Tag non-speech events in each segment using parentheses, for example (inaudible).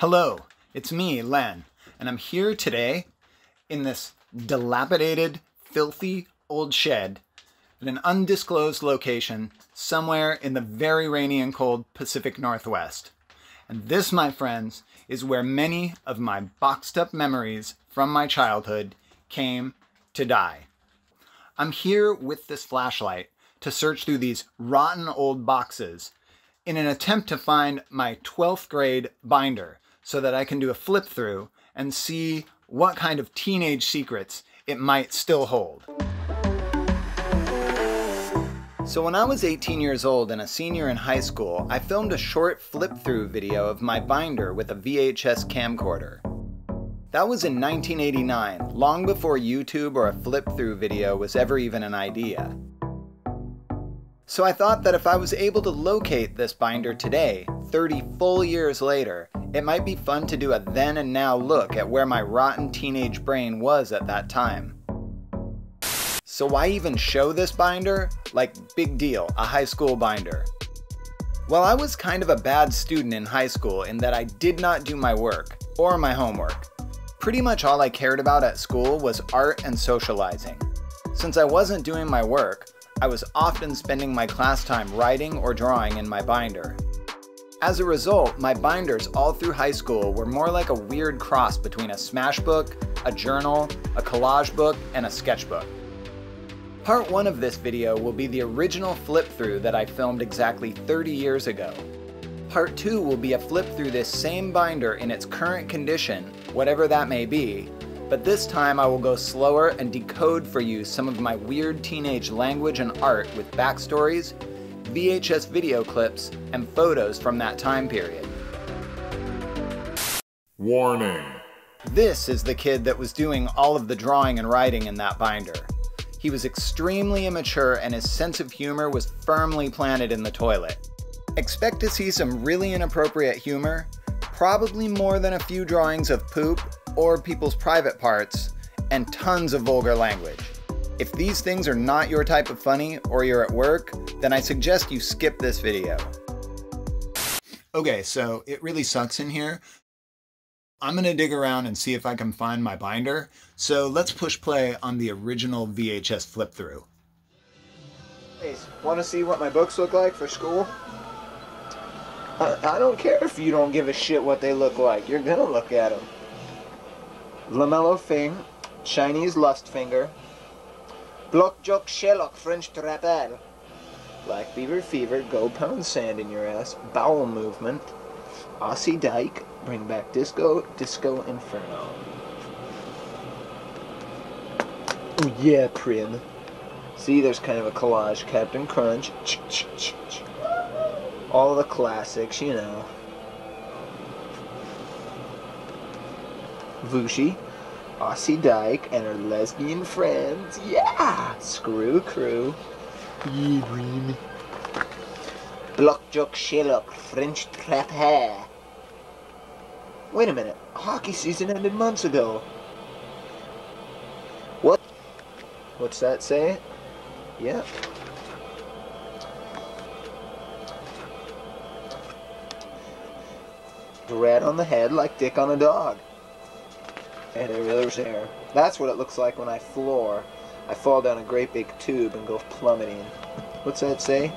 Hello, it's me, Len, and I'm here today in this dilapidated, filthy old shed at an undisclosed location somewhere in the very rainy and cold Pacific Northwest. And this, my friends, is where many of my boxed up memories from my childhood came to die. I'm here with this flashlight to search through these rotten old boxes in an attempt to find my 12th grade binder so that I can do a flip through and see what kind of teenage secrets it might still hold. So when I was 18 years old and a senior in high school, I filmed a short flip-through video of my binder with a VHS camcorder. That was in 1989, long before YouTube or a flip-through video was ever even an idea. So I thought that if I was able to locate this binder today, 30 full years later, it might be fun to do a then and now look at where my rotten teenage brain was at that time. So why even show this binder? Like, big deal, a high school binder. Well, I was kind of a bad student in high school in that I did not do my work, or my homework. Pretty much all I cared about at school was art and socializing. Since I wasn't doing my work, I was often spending my class time writing or drawing in my binder. As a result, my binders all through high school were more like a weird cross between a smash book, a journal, a collage book, and a sketchbook. Part 1 of this video will be the original flip through that I filmed exactly 30 years ago. Part 2 will be a flip through this same binder in its current condition, whatever that may be, but this time I will go slower and decode for you some of my weird teenage language and art with backstories, VHS video clips, and photos from that time period. Warning. This is the kid that was doing all of the drawing and writing in that binder. He was extremely immature and his sense of humor was firmly planted in the toilet. Expect to see some really inappropriate humor, probably more than a few drawings of poop or people's private parts, and tons of vulgar language. If these things are not your type of funny or you're at work, then I suggest you skip this video. Okay, so it really sucks in here, I'm going to dig around and see if I can find my binder. So let's push play on the original VHS flip through. Hey, want to see what my books look like for school? I, I don't care if you don't give a shit what they look like. You're gonna look at them. Lamello Fing, Chinese Lust Finger, Block Jock Sherlock French Trapel, Black Beaver Fever, Go Pound Sand in your ass, Bowel Movement, Aussie Dyke, Bring back Disco, Disco Inferno. Oh yeah, Prim. See, there's kind of a collage. Cap'n Crunch. All the classics, you know. Vushi. Aussie Dyke and her lesbian friends. Yeah! Screw Crew. Yeah, Dream. Block Jock Sherlock. French Trap Hair. Wait a minute. Hockey season ended months ago. What? What's that say? Yeah. Red on the head like dick on a dog. And it was there. That's what it looks like when I floor. I fall down a great big tube and go plummeting. What's that say?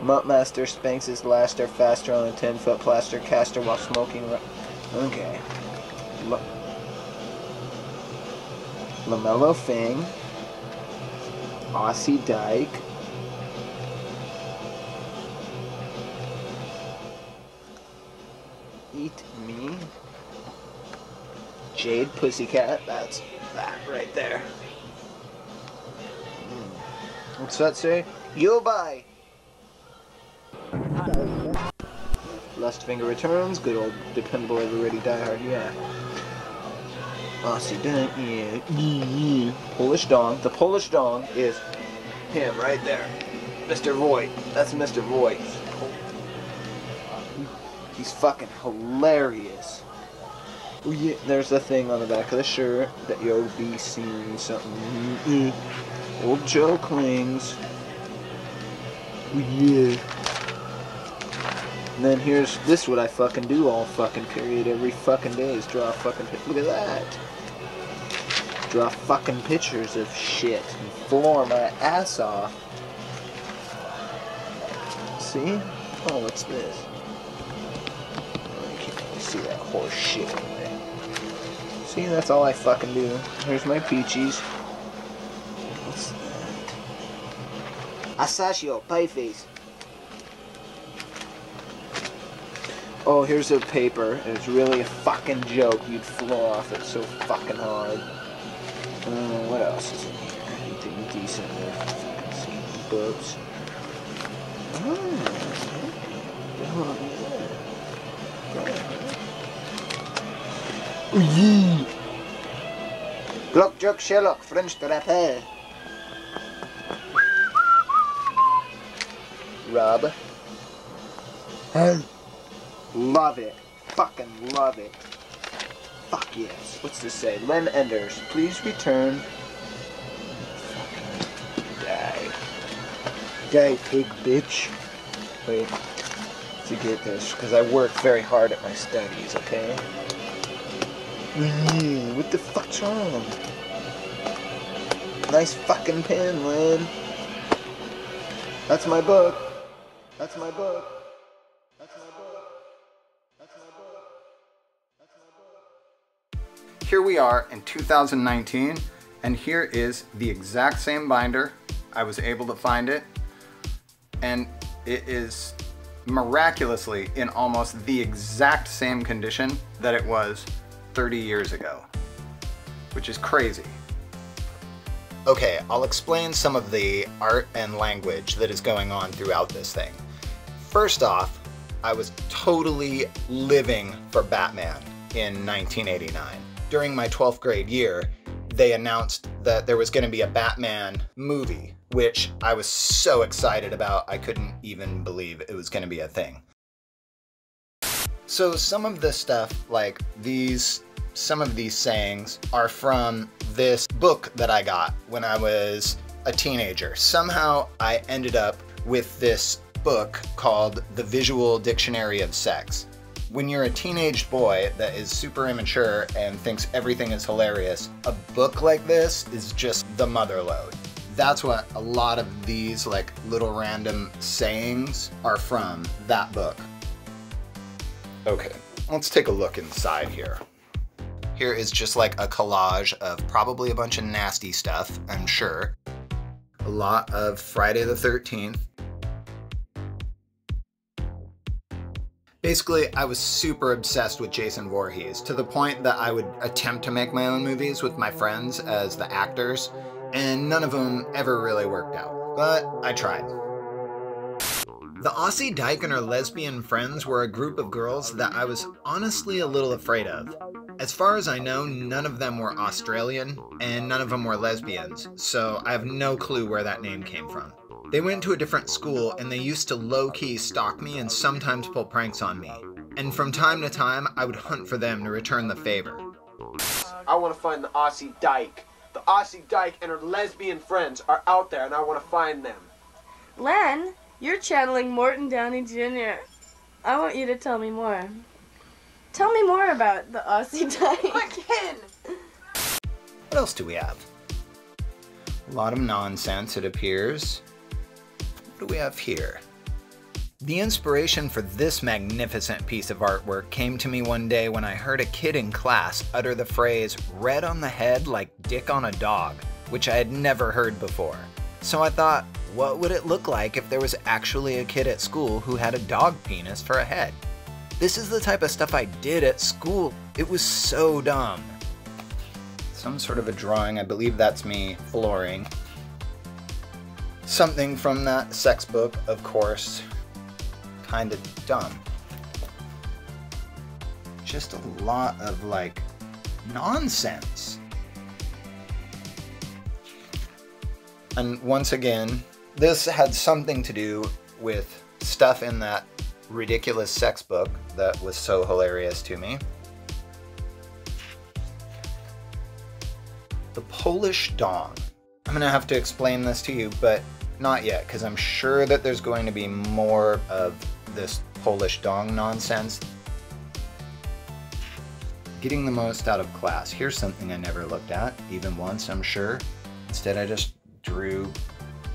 Muttmaster spanks his laster faster on a 10 foot plaster caster while smoking. Okay. L LaMelo Fing. Aussie Dyke. Jade Pussycat. That's that right there. Hmm. What's that say? You buy. Lust Finger returns. Good old dependable ever ready diehard, yeah. Aussie Dunk, yeah. Polish Dong. The Polish Dong is him right there. Mr. Voight. That's Mr. Voight. He's fucking hilarious. Yeah, there's the thing on the back of the shirt that you'll be seeing something. Mm -mm. Old Joe Clings. Yeah. And then here's this what I fucking do all fucking period every fucking day is draw fucking look at that. Draw fucking pictures of shit and floor my ass off. See? Oh, what's this? You can't see that horse shit. See, that's all I fucking do. Here's my peaches. What's that? Asashio, pie face. Oh, here's a paper. It's really a fucking joke. You'd floor off it so fucking hard. Uh, what else is in here? Anything decent there? Fucking books. Oh, Glock Jock Sherlock, French de rappel. Rub. Love it. Fucking love it. Fuck yes. What's this say? Len Enders, please return. Fucking die. Die, pig bitch. Wait. To get this, because I work very hard at my studies, okay? Mm, what the fuck's wrong? Nice fucking pen, Len. That's my book. That's my book. That's my book. That's my book. That's my book. Here we are in 2019, and here is the exact same binder. I was able to find it, and it is miraculously in almost the exact same condition that it was 30 years ago, which is crazy. Okay, I'll explain some of the art and language that is going on throughout this thing. First off, I was totally living for Batman in 1989. During my 12th grade year, they announced that there was going to be a Batman movie, which I was so excited about I couldn't even believe it was going to be a thing. So some of the stuff, like these, some of these sayings are from this book that I got when I was a teenager. Somehow I ended up with this book called The Visual Dictionary of Sex. When you're a teenage boy that is super immature and thinks everything is hilarious, a book like this is just the mother load. That's what a lot of these like little random sayings are from that book. Okay, let's take a look inside here. Here is just like a collage of probably a bunch of nasty stuff, I'm sure. A lot of Friday the 13th. Basically, I was super obsessed with Jason Voorhees to the point that I would attempt to make my own movies with my friends as the actors, and none of them ever really worked out. But I tried. The Aussie Dyke and her lesbian friends were a group of girls that I was honestly a little afraid of. As far as I know, none of them were Australian, and none of them were lesbians, so I have no clue where that name came from. They went to a different school, and they used to low key stalk me and sometimes pull pranks on me. And from time to time, I would hunt for them to return the favor. I want to find the Aussie Dyke. The Aussie Dyke and her lesbian friends are out there, and I want to find them. Len, you're channeling Morton Downey Jr. I want you to tell me more. Tell me more about the Aussie (laughs) Dyke. Again! What else do we have? A lot of nonsense, it appears. What do we have here? The inspiration for this magnificent piece of artwork came to me one day when I heard a kid in class utter the phrase, red on the head like dick on a dog, which I had never heard before. So I thought, what would it look like if there was actually a kid at school who had a dog penis for a head? This is the type of stuff I did at school. It was so dumb. Some sort of a drawing, I believe that's me flooring. Something from that sex book, of course. Kinda dumb. Just a lot of like nonsense. And once again, this had something to do with stuff in that ridiculous sex book that was so hilarious to me. The Polish Dong. I'm gonna have to explain this to you, but not yet, because I'm sure that there's going to be more of this Polish dong nonsense. Getting the most out of class. Here's something I never looked at, even once, I'm sure. Instead, I just drew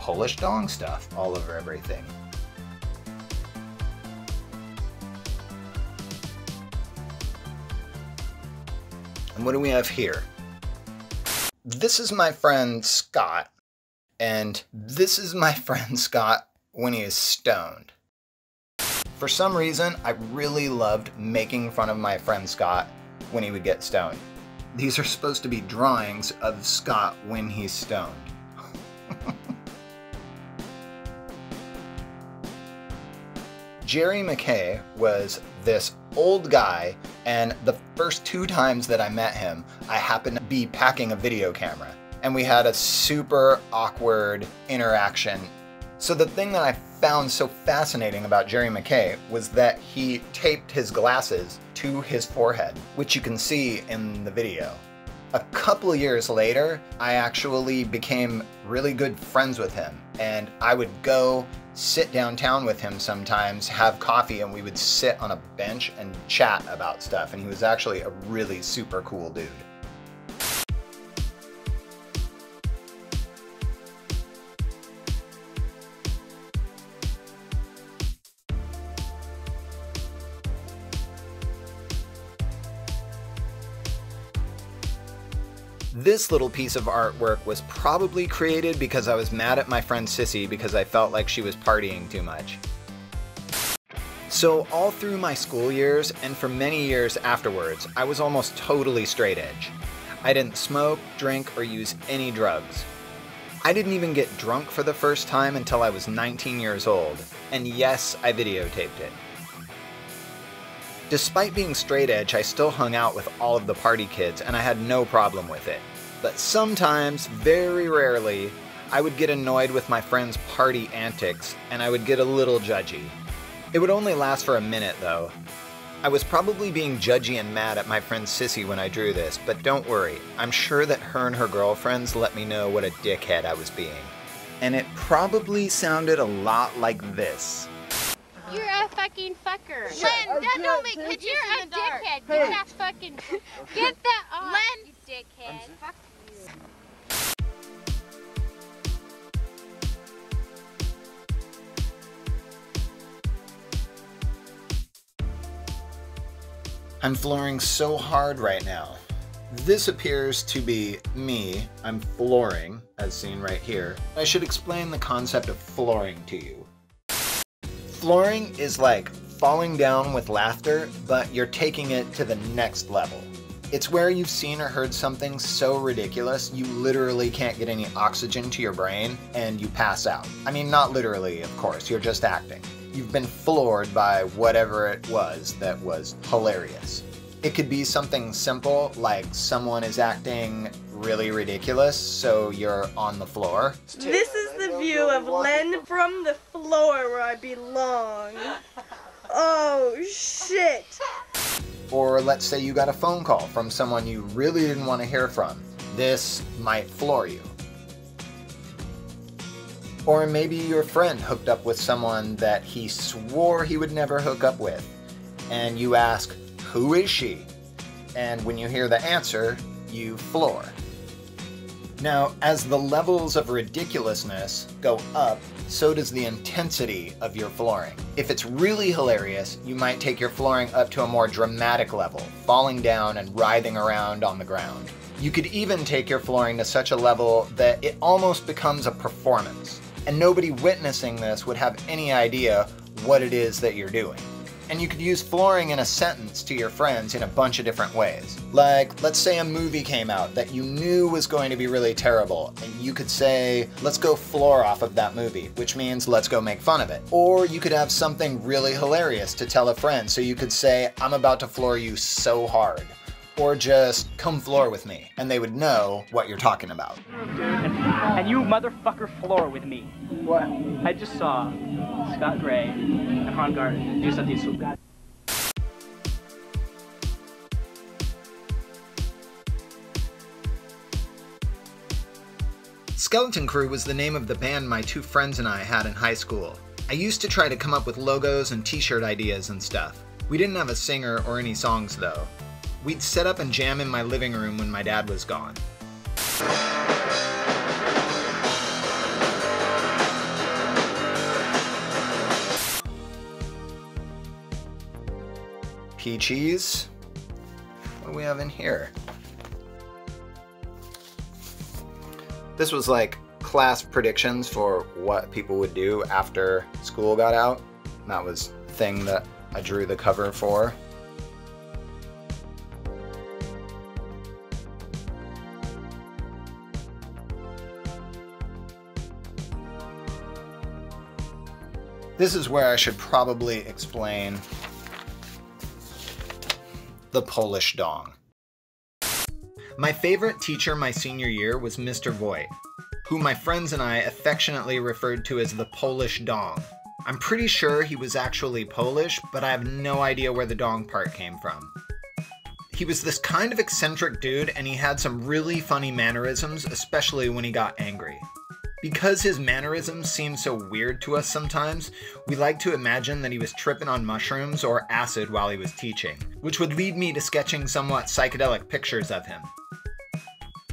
Polish dong stuff all over everything. And what do we have here? This is my friend Scott, and this is my (laughs) friend Scott when he is stoned. For some reason, I really loved making fun of my friend Scott when he would get stoned. These are supposed to be drawings of Scott when he's stoned. Jerry Mackay was this old guy, and the first two times that I met him, I happened to be packing a video camera. And we had a super awkward interaction. So, the thing that I found so fascinating about Jerry Mackay was that he taped his glasses to his forehead, which you can see in the video. A couple years later, I actually became really good friends with him, and I would go sit downtown with him sometimes, have coffee, and we would sit on a bench and chat about stuff. And he was actually a really super cool dude. This little piece of artwork was probably created because I was mad at my friend Sissy because I felt like she was partying too much. So all through my school years and for many years afterwards, I was almost totally straight edge. I didn't smoke, drink, or use any drugs. I didn't even get drunk for the first time until I was 19 years old, and yes, I videotaped it. Despite being straight edge, I still hung out with all of the party kids and I had no problem with it. But sometimes, very rarely, I would get annoyed with my friends' party antics and I would get a little judgy. It would only last for a minute though. I was probably being judgy and mad at my friend Sissy when I drew this, but don't worry, I'm sure that her and her girlfriends let me know what a dickhead I was being. And it probably sounded a lot like this. You're a fucking fucker. Len, that don't make sense. You're a dickhead. Hey. (laughs) Get that fucking. Get that off. Len, you dickhead. Fuck you. I'm flooring so hard right now. This appears to be me. I'm flooring, as seen right here. I should explain the concept of flooring to you. Flooring is like falling down with laughter, but you're taking it to the next level. It's where you've seen or heard something so ridiculous you literally can't get any oxygen to your brain and you pass out. I mean, not literally, of course, you're just acting. You've been floored by whatever it was that was hilarious. It could be something simple like someone is acting really ridiculous, so you're on the floor. This is the view of Len from the floor where I belong. Oh shit. Or let's say you got a phone call from someone you really didn't want to hear from. This might floor you. Or maybe your friend hooked up with someone that he swore he would never hook up with. And you ask, Who is she? And when you hear the answer, you floor. Now, as the levels of ridiculousness go up, so does the intensity of your flooring. If it's really hilarious, you might take your flooring up to a more dramatic level, falling down and writhing around on the ground. You could even take your flooring to such a level that it almost becomes a performance, and nobody witnessing this would have any idea what it is that you're doing. And you could use flooring in a sentence to your friends in a bunch of different ways. Like, let's say a movie came out that you knew was going to be really terrible, and you could say, let's go floor off of that movie, which means let's go make fun of it. Or you could have something really hilarious to tell a friend, so you could say, I'm about to floor you so hard. Or just, come floor with me, and they would know what you're talking about. And you motherfucker floor with me. What? I just saw Scott Gray and Han Garden do something so god. Skeleton Crew was the name of the band my two friends and I had in high school. I used to try to come up with logos and t shirt ideas and stuff. We didn't have a singer or any songs though. We'd set up and jam in my living room when my dad was gone. Peaches. What do we have in here? This was like class predictions for what people would do after school got out. That was the thing that I drew the cover for. This is where I should probably explain the Polish dong. My favorite teacher my senior year was Mr. Voigt, who my friends and I affectionately referred to as the Polish dong. I'm pretty sure he was actually Polish, but I have no idea where the dong part came from. He was this kind of eccentric dude, and he had some really funny mannerisms, especially when he got angry. Because his mannerisms seem so weird to us sometimes, we like to imagine that he was tripping on mushrooms or acid while he was teaching, which would lead me to sketching somewhat psychedelic pictures of him.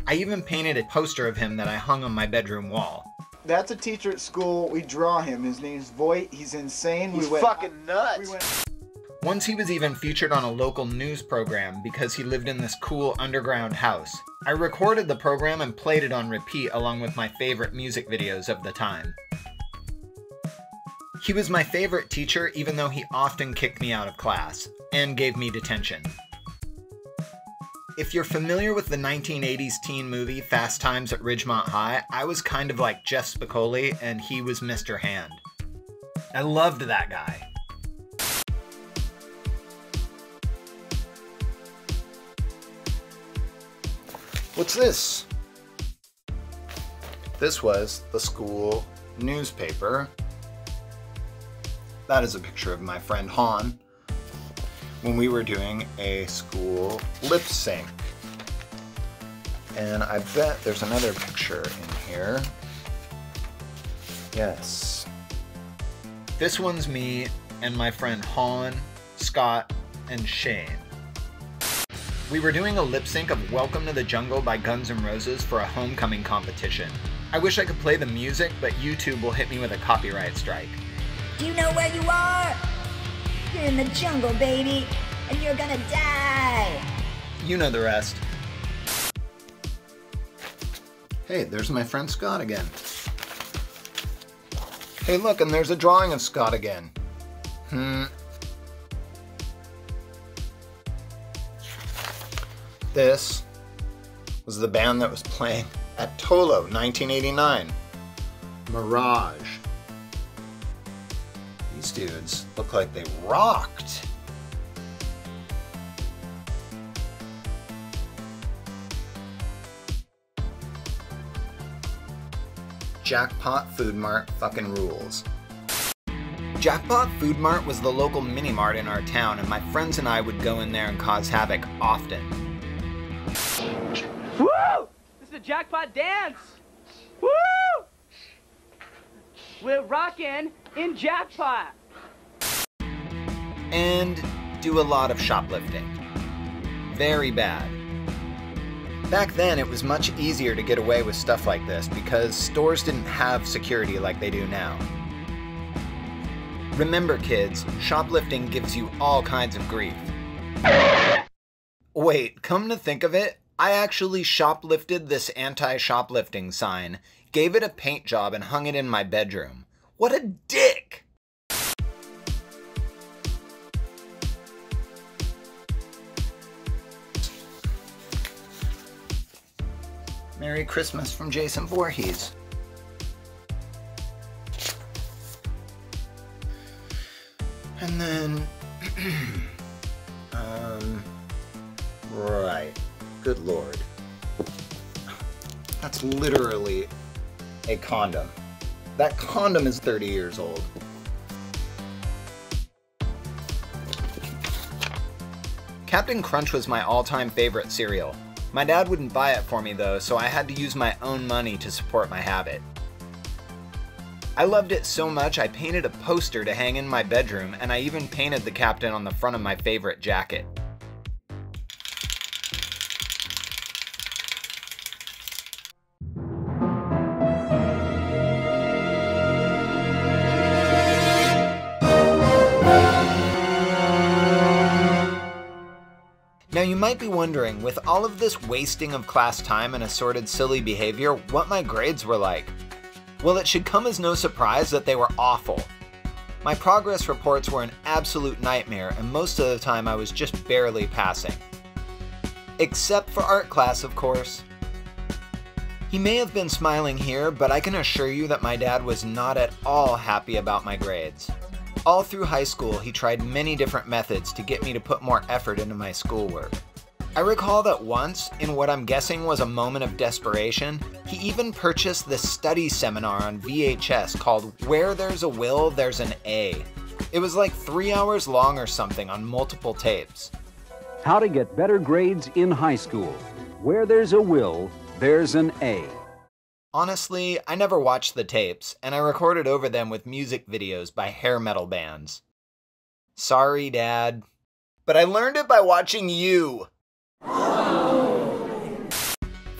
I even painted a poster of him that I hung on my bedroom wall. That's a teacher at school. We draw him. His name's Voight. He's insane. He's we went, fucking nuts. We went, Once he was even featured on a local news program because he lived in this cool underground house. I recorded the program and played it on repeat along with my favorite music videos of the time. He was my favorite teacher even though he often kicked me out of class and gave me detention. If you're familiar with the 1980s teen movie Fast Times at Ridgemont High, I was kind of like Jeff Spicoli and he was Mr. Hand. I loved that guy. What's this? This was the school newspaper. That is a picture of my friend Han when we were doing a school lip sync. And I bet there's another picture in here. Yes. This one's me and my friend Han, Scott, and Shane. We were doing a lip sync of Welcome to the Jungle by Guns N' Roses for a homecoming competition. I wish I could play the music, but YouTube will hit me with a copyright strike. Do you know where you are? You're in the jungle, baby, and you're gonna die. You know the rest. Hey, there's my friend Scott again. Hey, look, and there's a drawing of Scott again. Hmm. This was the band that was playing at Tolo 1989. MIRAZH. These dudes look like they rocked. Jackpot Food Mart fucking rules. Jackpot Food Mart was the local mini mart in our town, and my friends and I would go in there and cause havoc often. Woo! This is a jackpot dance! Woo! We're rocking in jackpot! And do a lot of shoplifting. Very bad. Back then, it was much easier to get away with stuff like this because stores didn't have security like they do now. Remember, kids, shoplifting gives you all kinds of grief. Wait, come to think of it, I actually shoplifted this anti shoplifting sign, gave it a paint job, and hung it in my bedroom. What a dick! Merry Christmas from Jason Voorhees. And then, (clears throat) um, right. Good lord. That's literally a condom. That condom is 30 years old. Cap'n Crunch was my all-time favorite cereal. My dad wouldn't buy it for me though, so I had to use my own money to support my habit. I loved it so much I painted a poster to hang in my bedroom and I even painted the captain on the front of my favorite jacket. You might be wondering, with all of this wasting of class time and assorted silly behavior, what my grades were like. Well, it should come as no surprise that they were awful. My progress reports were an absolute nightmare, and most of the time I was just barely passing. Except for art class, of course. He may have been smiling here, but I can assure you that my dad was not at all happy about my grades. All through high school, he tried many different methods to get me to put more effort into my schoolwork. I recall that once, in what I'm guessing was a moment of desperation, he even purchased this study seminar on VHS called Where There's a Will, There's an A. It was like three hours long or something on multiple tapes. How to get better grades in high school. Where there's a will, there's an A. Honestly, I never watched the tapes, and I recorded over them with music videos by hair metal bands. Sorry, Dad. But I learned it by watching you!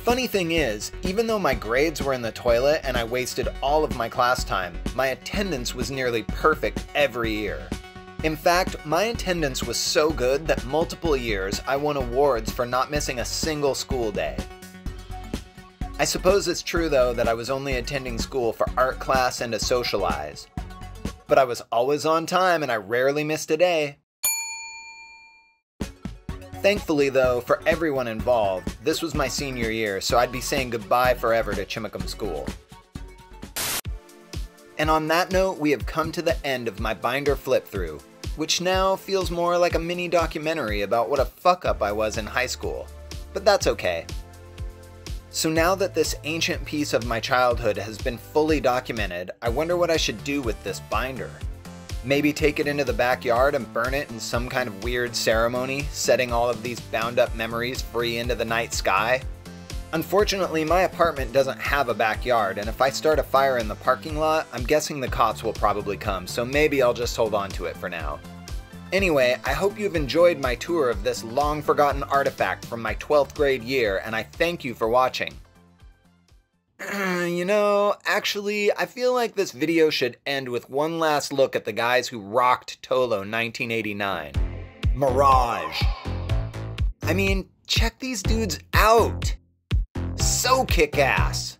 Funny thing is, even though my grades were in the toilet and I wasted all of my class time, my attendance was nearly perfect every year. In fact, my attendance was so good that multiple years I won awards for not missing a single school day. I suppose it's true though that I was only attending school for art class and to socialize. But I was always on time and I rarely missed a day. Thankfully though, for everyone involved, this was my senior year, so I'd be saying goodbye forever to Chimacum School. And on that note, we have come to the end of my binder flip through, which now feels more like a mini documentary about what a fuck up I was in high school. But that's okay. So now that this ancient piece of my childhood has been fully documented, I wonder what I should do with this binder. Maybe take it into the backyard and burn it in some kind of weird ceremony, setting all of these bound up memories free into the night sky? Unfortunately, my apartment doesn't have a backyard, and if I start a fire in the parking lot, I'm guessing the cops will probably come, so maybe I'll just hold on to it for now. Anyway, I hope you've enjoyed my tour of this long forgotten artifact from my 12th grade year, and I thank you for watching. (clears throat) you know, actually, I feel like this video should end with one last look at the guys who rocked Tolo 1989. MIRAZH. I mean, check these dudes out. So kick-ass.